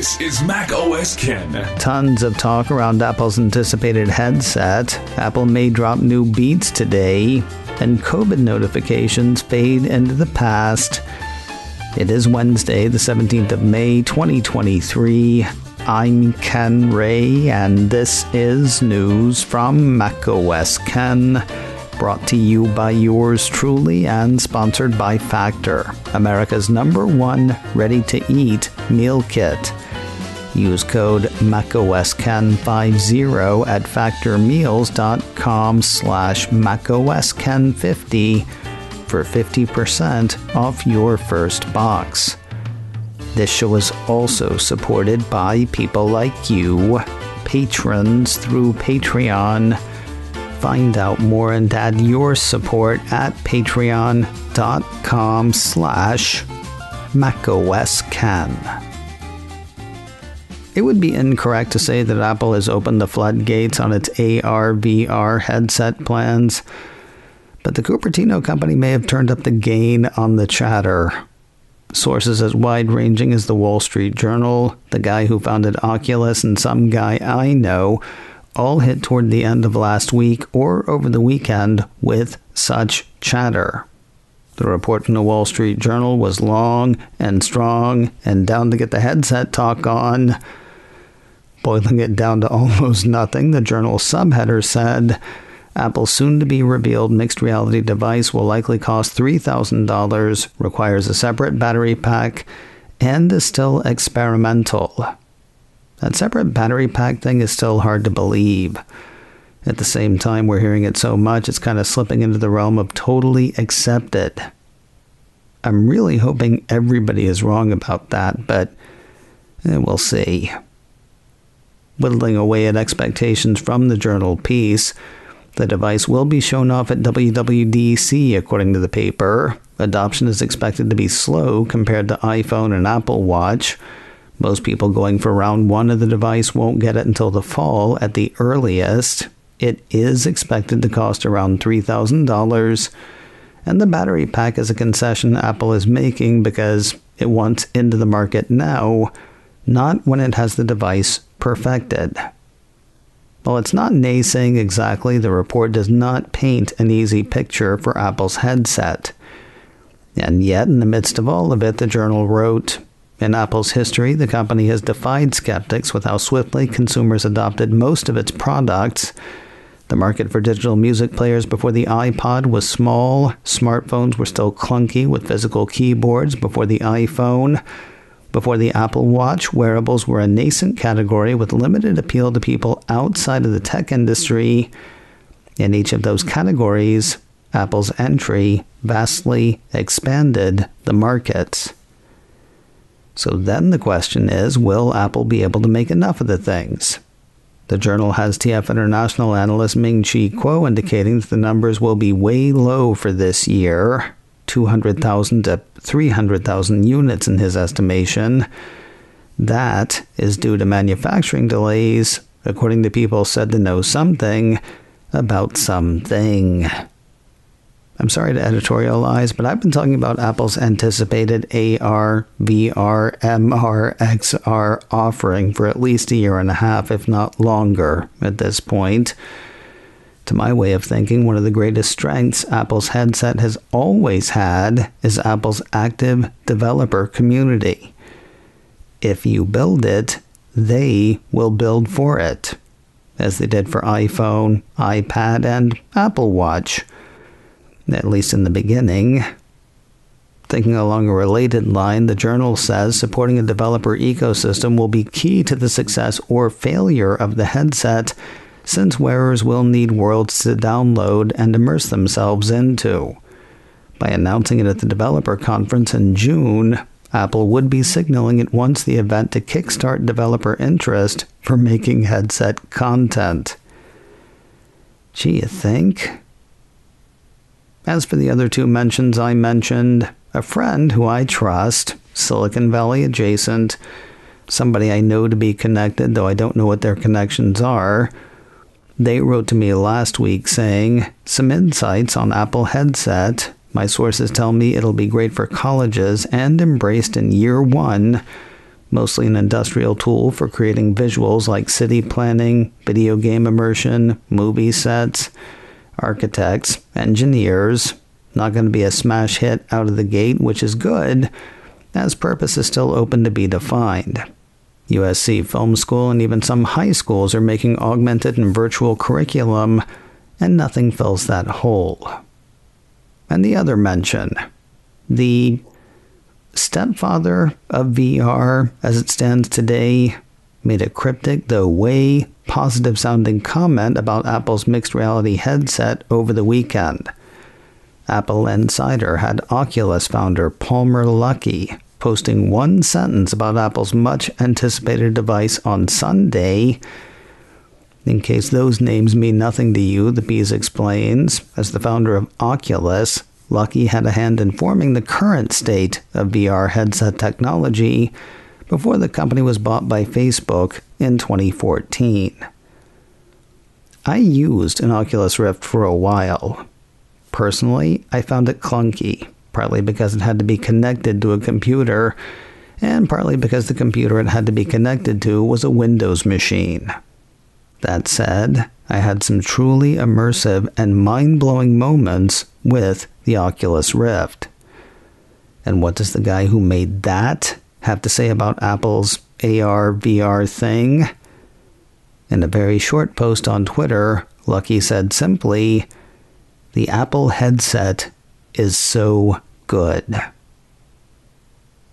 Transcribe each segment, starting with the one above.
This is Mac OS Ken. Tons of talk around Apple's anticipated headset. Apple may drop new Beats today, and COVID notifications fade into the past. It is Wednesday, the 17th of May, 2023. I'm Ken Ray, and this is news from macOS Ken brought to you by yours truly and sponsored by Factor, America's number one ready to eat meal kit. Use code MacOSKen50 at factormeals.com slash MacOSKen50 for 50% off your first box. This show is also supported by people like you, patrons through Patreon Find out more and add your support at patreon.com slash macosken. It would be incorrect to say that Apple has opened the floodgates on its AR VR headset plans, but the Cupertino company may have turned up the gain on the chatter. Sources as wide ranging as the Wall Street Journal, the guy who founded Oculus, and some guy I know all hit toward the end of last week or over the weekend with such chatter. The report from the Wall Street Journal was long and strong and down to get the headset talk on. Boiling it down to almost nothing, the journal's subheader said Apple's soon to be revealed mixed reality device will likely cost $3,000, requires a separate battery pack, and is still experimental. That separate battery pack thing is still hard to believe. At the same time, we're hearing it so much, it's kind of slipping into the realm of totally accepted. I'm really hoping everybody is wrong about that, but eh, we'll see. Whittling away at expectations from the journal piece, the device will be shown off at WWDC, according to the paper. Adoption is expected to be slow compared to iPhone and Apple Watch. Most people going for round one of the device won't get it until the fall at the earliest. It is expected to cost around $3,000. And the battery pack is a concession Apple is making because it wants into the market now, not when it has the device perfected. While it's not naysaying exactly, the report does not paint an easy picture for Apple's headset. And yet, in the midst of all of it, the journal wrote in Apple's history, the company has defied skeptics with how swiftly consumers adopted most of its products. The market for digital music players before the iPod was small. Smartphones were still clunky with physical keyboards before the iPhone. Before the Apple Watch, wearables were a nascent category with limited appeal to people outside of the tech industry. In each of those categories, Apple's entry vastly expanded the markets. So then the question is will Apple be able to make enough of the things? The journal has TF International analyst Ming Chi Kuo indicating that the numbers will be way low for this year 200,000 to 300,000 units in his estimation. That is due to manufacturing delays, according to people said to know something about something. I'm sorry to editorialize, but I've been talking about Apple's anticipated AR, VR, MR, XR offering for at least a year and a half, if not longer, at this point. To my way of thinking, one of the greatest strengths Apple's headset has always had is Apple's active developer community. If you build it, they will build for it, as they did for iPhone, iPad, and Apple Watch at least in the beginning. Thinking along a related line, the journal says supporting a developer ecosystem will be key to the success or failure of the headset, since wearers will need worlds to download and immerse themselves into. By announcing it at the developer conference in June, Apple would be signaling it wants the event to kickstart developer interest for making headset content. Gee, you think? As for the other two mentions I mentioned, a friend who I trust, Silicon Valley adjacent, somebody I know to be connected, though I don't know what their connections are, they wrote to me last week saying, Some insights on Apple headset. My sources tell me it'll be great for colleges and embraced in year one, mostly an industrial tool for creating visuals like city planning, video game immersion, movie sets, architects, engineers. Not going to be a smash hit out of the gate, which is good, as purpose is still open to be defined. USC Film School and even some high schools are making augmented and virtual curriculum, and nothing fills that hole. And the other mention the stepfather of VR as it stands today made a cryptic, though way positive sounding comment about Apple's mixed reality headset over the weekend. Apple Insider had Oculus founder Palmer Luckey posting one sentence about Apple's much anticipated device on Sunday. In case those names mean nothing to you, the Bees explains, as the founder of Oculus, Luckey had a hand in forming the current state of VR headset technology before the company was bought by Facebook in 2014. I used an Oculus Rift for a while. Personally, I found it clunky partly because it had to be connected to a computer, and partly because the computer it had to be connected to was a Windows machine. That said, I had some truly immersive and mind blowing moments with the Oculus Rift. And what does the guy who made that have to say about Apple's AR VR thing? In a very short post on Twitter, Luckey said simply, The Apple headset is so good.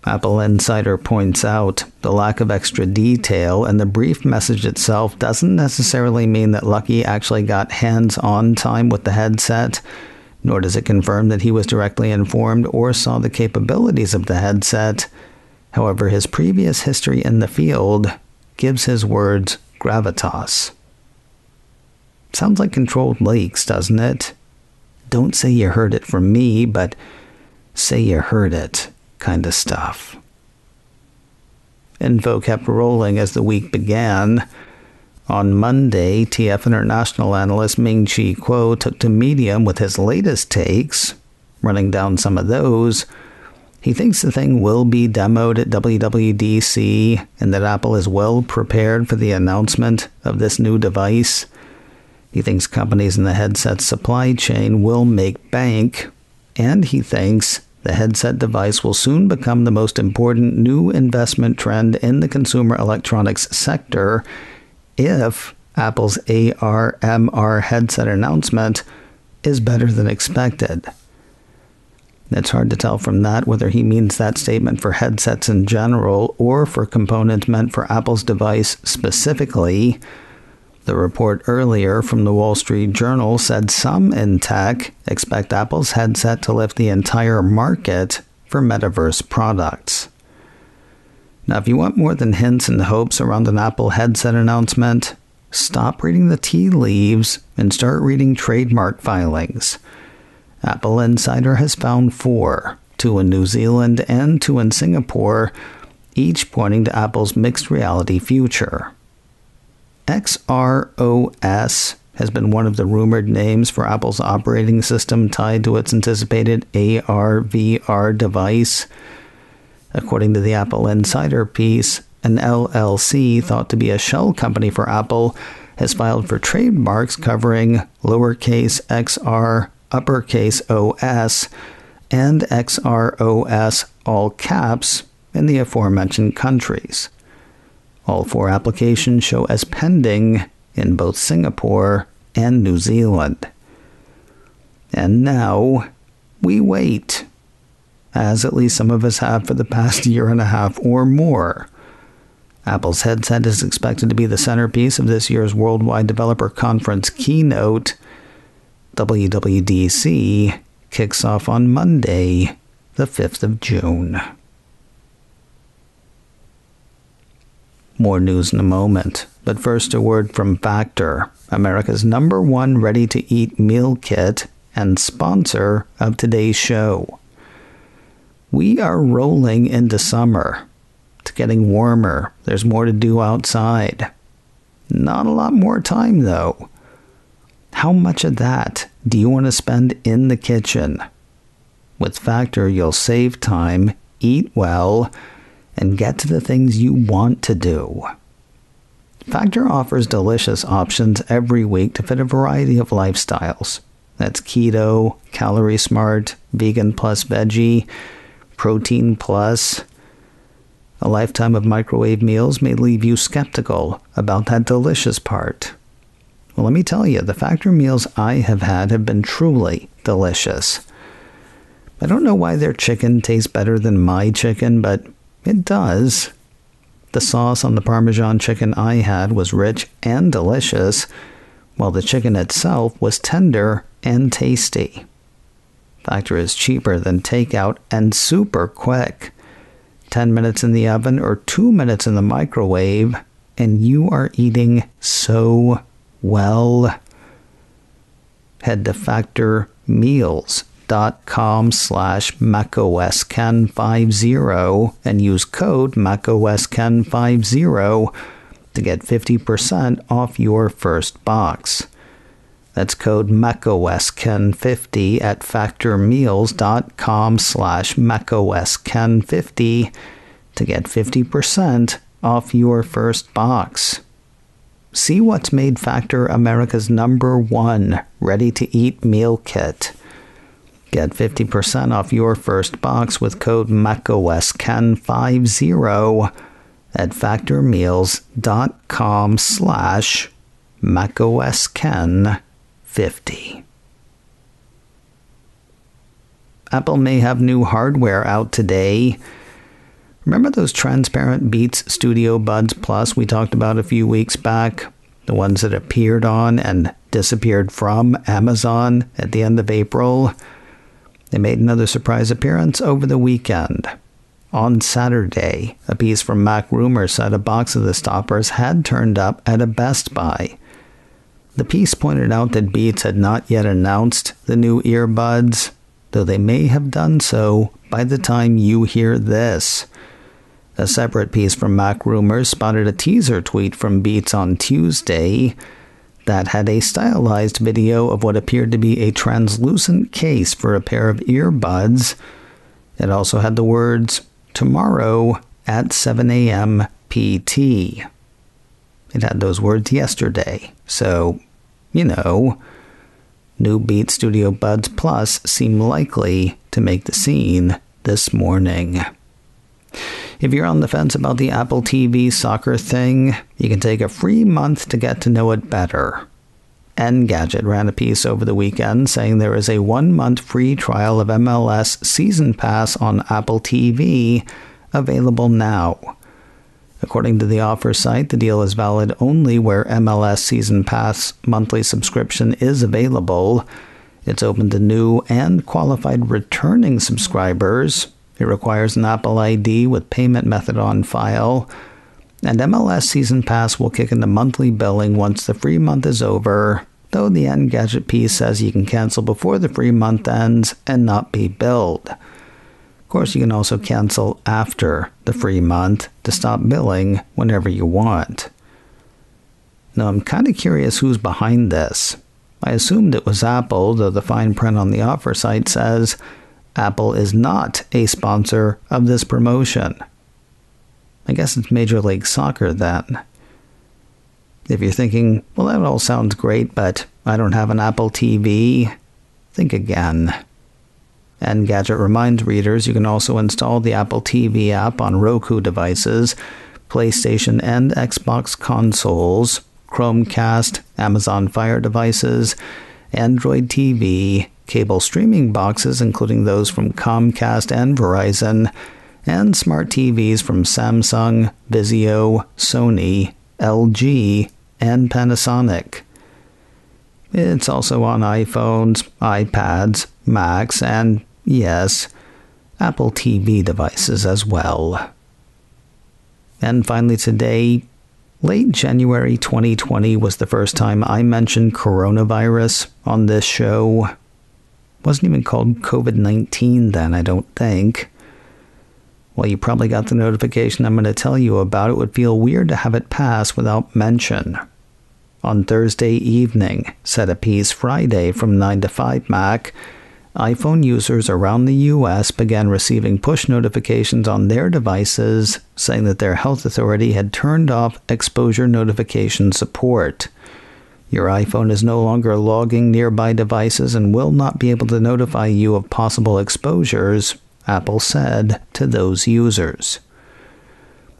Apple Insider points out the lack of extra detail and the brief message itself doesn't necessarily mean that Luckey actually got hands on time with the headset, nor does it confirm that he was directly informed or saw the capabilities of the headset. However, his previous history in the field gives his words gravitas. Sounds like controlled leaks, doesn't it? Don't say you heard it from me, but say you heard it kind of stuff. Info kept rolling as the week began. On Monday, TF International analyst Ming Chi Kuo took to Medium with his latest takes, running down some of those. He thinks the thing will be demoed at WWDC and that Apple is well prepared for the announcement of this new device. He thinks companies in the headset supply chain will make bank, and he thinks the headset device will soon become the most important new investment trend in the consumer electronics sector if Apple's AR MR headset announcement is better than expected. It's hard to tell from that whether he means that statement for headsets in general or for components meant for Apple's device specifically. The report earlier from the Wall Street Journal said some in tech expect Apple's headset to lift the entire market for metaverse products. Now, if you want more than hints and hopes around an Apple headset announcement, stop reading the tea leaves and start reading trademark filings. Apple Insider has found four, two in New Zealand and two in Singapore, each pointing to Apple's mixed reality future. XROS has been one of the rumored names for Apple's operating system tied to its anticipated AR VR device. According to the Apple Insider piece, an LLC thought to be a shell company for Apple has filed for trademarks covering lowercase xr, uppercase os, and XROS all caps in the aforementioned countries. All four applications show as pending in both Singapore and New Zealand. And now we wait, as at least some of us have for the past year and a half or more. Apple's headset is expected to be the centerpiece of this year's Worldwide Developer Conference keynote. WWDC kicks off on Monday, the 5th of June. More news in a moment, but first a word from Factor, America's number one ready to eat meal kit and sponsor of today's show. We are rolling into summer. It's getting warmer. There's more to do outside. Not a lot more time, though. How much of that do you want to spend in the kitchen? With Factor, you'll save time, eat well, and get to the things you want to do. Factor offers delicious options every week to fit a variety of lifestyles. That's keto, calorie smart, vegan plus veggie, protein plus. A lifetime of microwave meals may leave you skeptical about that delicious part. Well, let me tell you, the Factor meals I have had have been truly delicious. I don't know why their chicken tastes better than my chicken, but it does. The sauce on the Parmesan chicken I had was rich and delicious, while the chicken itself was tender and tasty. Factor is cheaper than takeout and super quick. 10 minutes in the oven or 2 minutes in the microwave, and you are eating so well. Head to factormeals.com slash macosken50 and use code macosken50 to get 50% off your first box. That's code macosken50 at factormeals.com slash macosken50 to get 50% off your first box. See what's made Factor America's number one ready to eat meal kit. Get 50% off your first box with code macosken50 at factormeals.com slash macosken50. 50. Apple may have new hardware out today. Remember those transparent Beats Studio Buds Plus we talked about a few weeks back? The ones that appeared on and disappeared from Amazon at the end of April? They made another surprise appearance over the weekend. On Saturday, a piece from Mac Rumor said a box of the stoppers had turned up at a Best Buy. The piece pointed out that Beats had not yet announced the new earbuds, though they may have done so by the time you hear this. A separate piece from Mac Rumors spotted a teaser tweet from Beats on Tuesday that had a stylized video of what appeared to be a translucent case for a pair of earbuds. It also had the words, Tomorrow at 7 a.m. PT. It had those words yesterday, so you know, new Beat Studio Buds Plus seem likely to make the scene this morning. If you're on the fence about the Apple TV soccer thing, you can take a free month to get to know it better. Engadget ran a piece over the weekend saying there is a one month free trial of MLS Season Pass on Apple TV available now. According to the offer site, the deal is valid only where MLS Season Pass monthly subscription is available. It's open to new and qualified returning subscribers. It requires an Apple ID with payment method on file. And MLS Season Pass will kick into monthly billing once the free month is over, though the Engadget piece says you can cancel before the free month ends and not be billed. Of course, you can also cancel after the free month to stop billing whenever you want. Now, I'm kind of curious who's behind this. I assumed it was Apple, though the fine print on the offer site says Apple is not a sponsor of this promotion. I guess it's Major League Soccer then. If you're thinking, well, that all sounds great, but I don't have an Apple TV, think again. Engadget reminds readers you can also install the Apple TV app on Roku devices, PlayStation and Xbox consoles, Chromecast, Amazon Fire devices, Android TV, cable streaming boxes, including those from Comcast and Verizon, and smart TVs from Samsung, Vizio, Sony, LG, and Panasonic. It's also on iPhones, iPads, Macs, and Yes, Apple TV devices as well. And finally, today, late January 2020 was the first time I mentioned coronavirus on this show. Wasn't even called COVID 19 then, I don't think. Well, you probably got the notification I'm going to tell you about. It would feel weird to have it pass without mention. On Thursday evening, set a piece Friday from 9 to 5 Mac iPhone users around the US began receiving push notifications on their devices saying that their health authority had turned off exposure notification support. Your iPhone is no longer logging nearby devices and will not be able to notify you of possible exposures, Apple said to those users.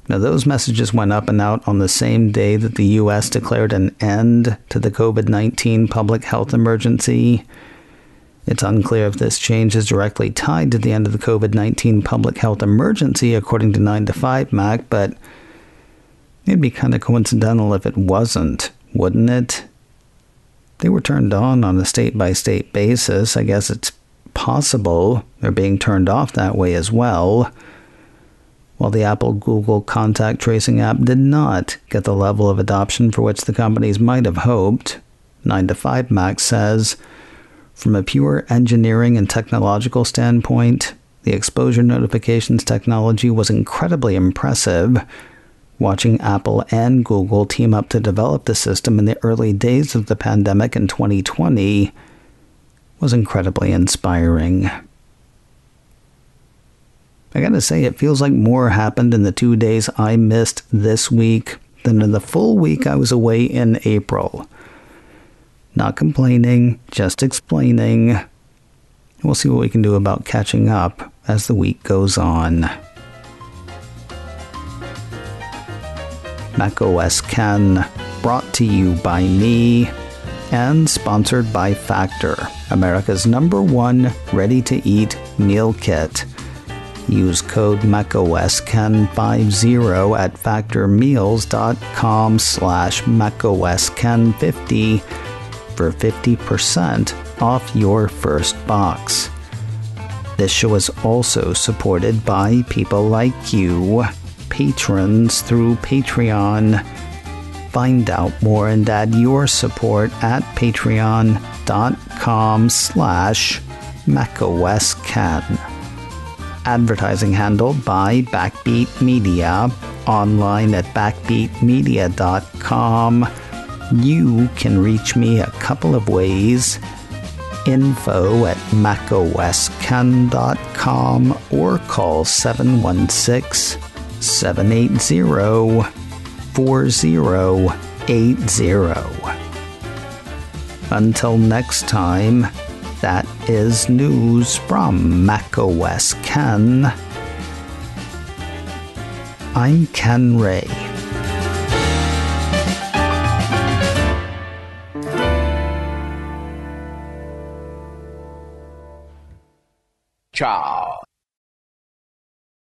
Now, those messages went up and out on the same day that the U.S. declared an end to the COVID 19 public health emergency. It's unclear if this change is directly tied to the end of the COVID 19 public health emergency, according to 9 to 5 Mac, but it'd be kind of coincidental if it wasn't, wouldn't it? They were turned on on a state by state basis. I guess it's possible they're being turned off that way as well. While the Apple Google contact tracing app did not get the level of adoption for which the companies might have hoped, 9 to 5 Mac says, from a pure engineering and technological standpoint, the exposure notifications technology was incredibly impressive. Watching Apple and Google team up to develop the system in the early days of the pandemic in 2020 was incredibly inspiring. I gotta say, it feels like more happened in the two days I missed this week than in the full week I was away in April. Not complaining, just explaining. We'll see what we can do about catching up as the week goes on. macOS Ken, brought to you by me and sponsored by Factor, America's number one ready to eat meal kit. Use code MacOSKen50 at factormeals.com slash MacOSKen50 for 50% off your first box. This show is also supported by people like you, patrons through Patreon. Find out more and add your support at patreon.com slash macosken. Advertising handled by Backbeat Media, online at backbeatmedia.com you can reach me a couple of ways info at macosken.com or call 716 780 4080. Until next time, that is news from macOS Ken. I'm Ken Ray. Ciao.